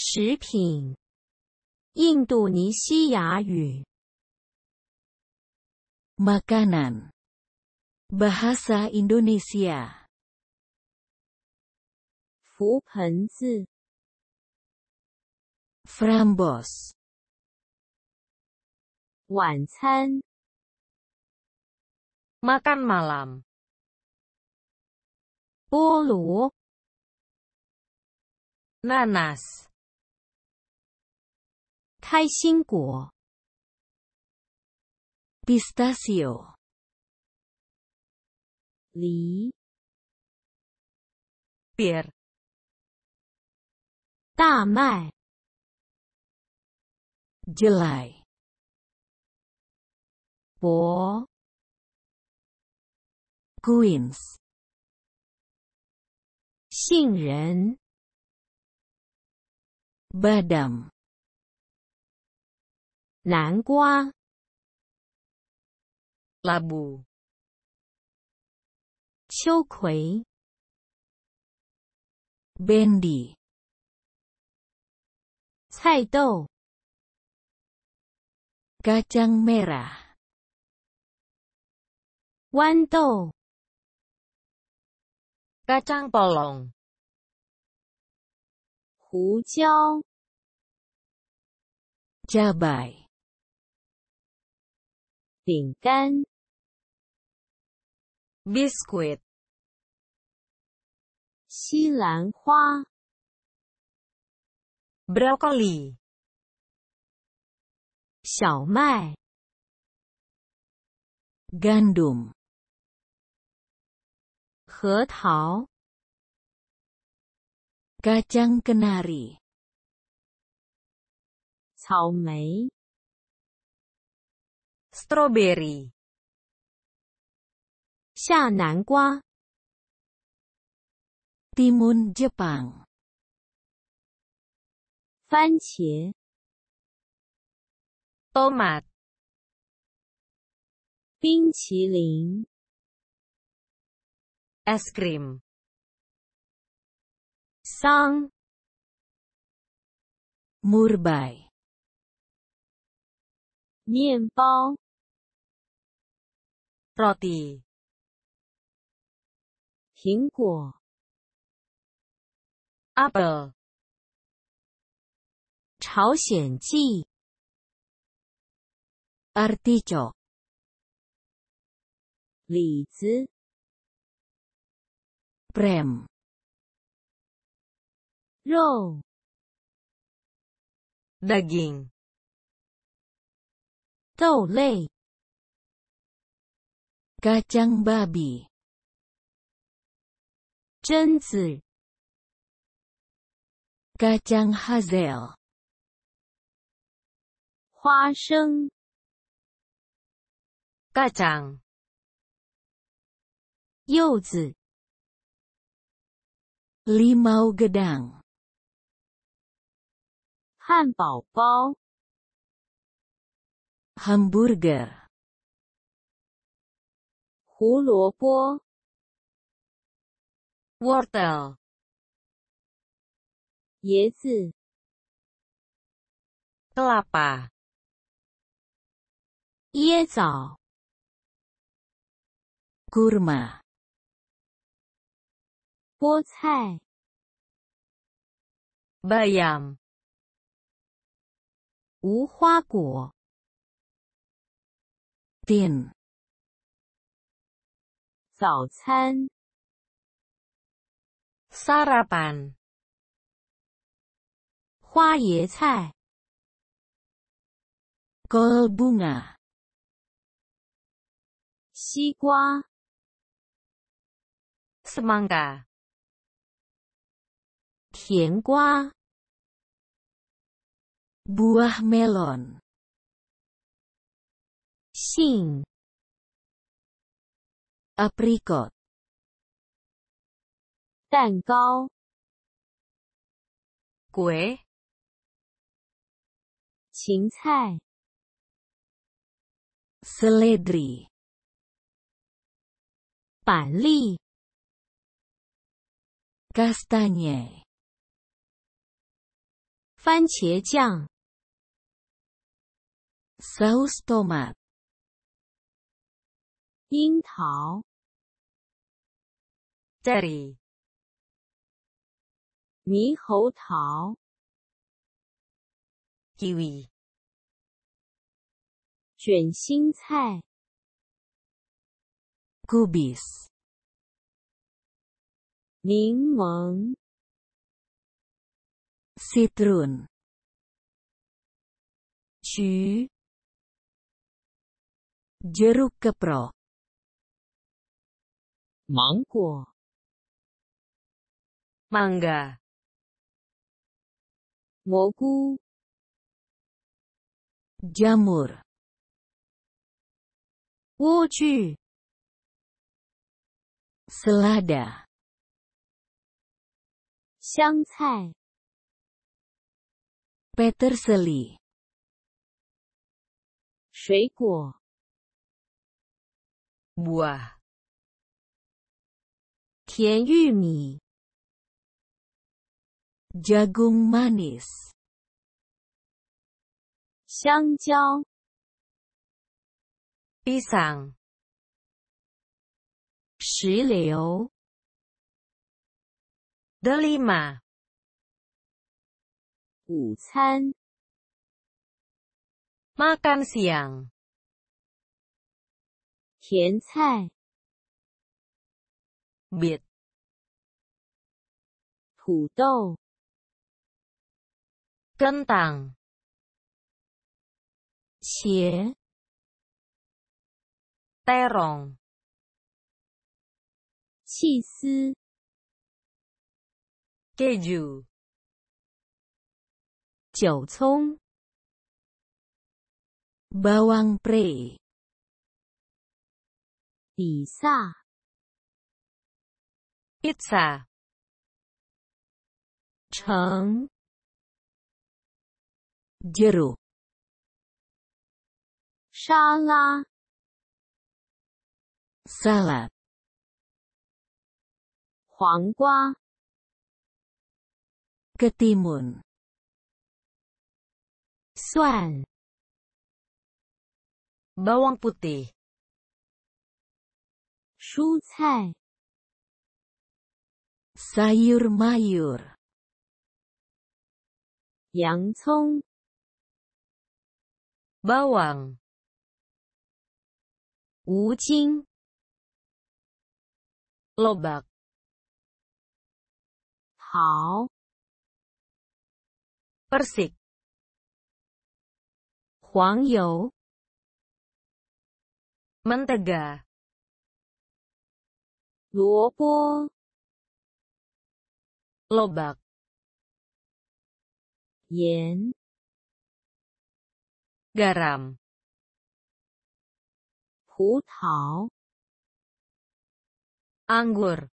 食品，印度尼西亚语。Makanan. Bahasa Indonesia. 覆盆子，Frambos. 晚餐，Makan malam. 菠萝，Nanas. 开心果，Pistachio. 梨，Bir. 大麦，Jelai. 柏，Queens. 杏仁，Badam. 南瓜，Labu. 秋葵，Bendi. 菜豆，Kacang merah. 豌豆，Kacang polong. 胡椒，Cabai. 饼干，，biscuit，西兰花，，broccoli，小麦，Gandum. 核桃，Kacang kenari. 草莓，Strawberry. 下南瓜， Timun Jepang. 番茄， Tomat. 冰淇淋， Es krim. 桑， Murbai. 面包， Roti. 苹果，Apel. 朝鲜蓟，Artichok. 李子，Prem. 肉，Daging. 豆类，Kacang babi. 榛子， Kacang hazel. 花生， Kacang. 柚子， Limau gedang. 汉堡包， Hamburger. 胡萝卜，Wortel. 椰子，Kelapa. 椰枣，Kurma. 菠菜，Bayam. 无花果，Tin. 早餐，Sarapan. 花椰菜，Kol bunga. 西瓜，Semangka. 甜瓜，Buah melon. 杏，Apricot. 蛋糕，Kue. 芹菜，Seledri. 板栗，Kastanye. 番茄酱、saus tomat, 樱桃、Seri Mí khẩu thảo. Kiwi. Chuyển xinh 菜 Cubis. Nín món Citrun Chứ. Jeruk kepro Món của. Mangga, 蘑菇、jamur, 莴苣、selada, 香菜、peterseli, 水果、buah, 甜玉米、jagung manis, 香蕉、 pisang, 石榴、 delima, 午餐、 makan siang, 甜菜、 beet, 土豆、 kentang, xie, terong, xi keju, jiu bawang pre, bisa, pizza, 成 Jeru. Shala. Salad. Huanggua. Ketimun. Suan. Bawang putih. Shucai. Sayur mayur. Yangcong bawang, 无精、 lobak, 桃、 persik, 黄油、 mentega, 萝卜、 lobak, 盐、 garam, 葡萄、 anggur,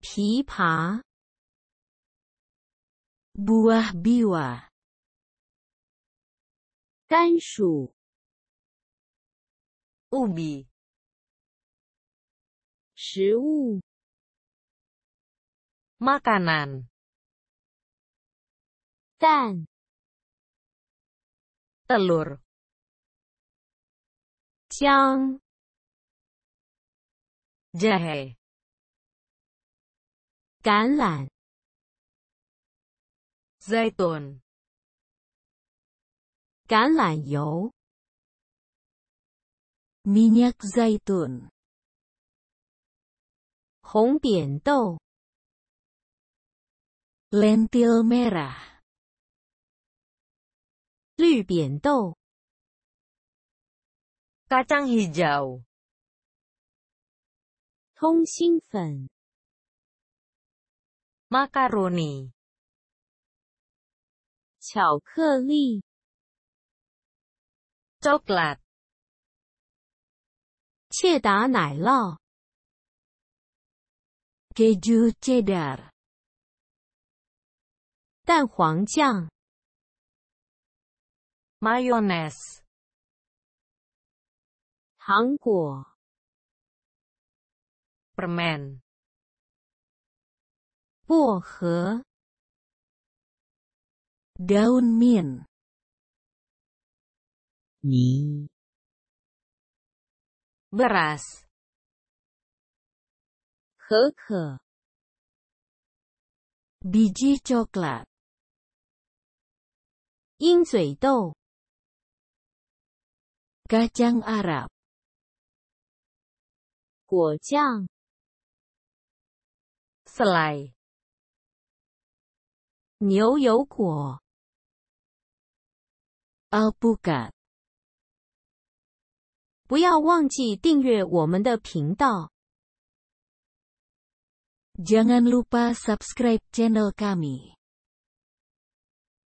枇杷、 buah biwa, 甘薯、 ubi, 食物、 makanan, 蛋、 telur. Siang Jahe. Cán lạn Dây tuần Cán lạn dầu Minyak dây tuần Hống biển tâu Lentil merah. 绿扁豆、kacang hijau, 通心粉、，macaroni，巧克力、coklat, 切达奶酪、keju cheddar, 蛋黄酱、 mayones, 糖果、 permen, 薄荷、 daun mint, 米、 beras, 可可、 biji coklat, 鹰嘴豆、 kacang Arab, 果酱、 selai, 牛油果。 alpukat. 不要忘记订阅我们的频道。 Jangan lupa subscribe channel kami.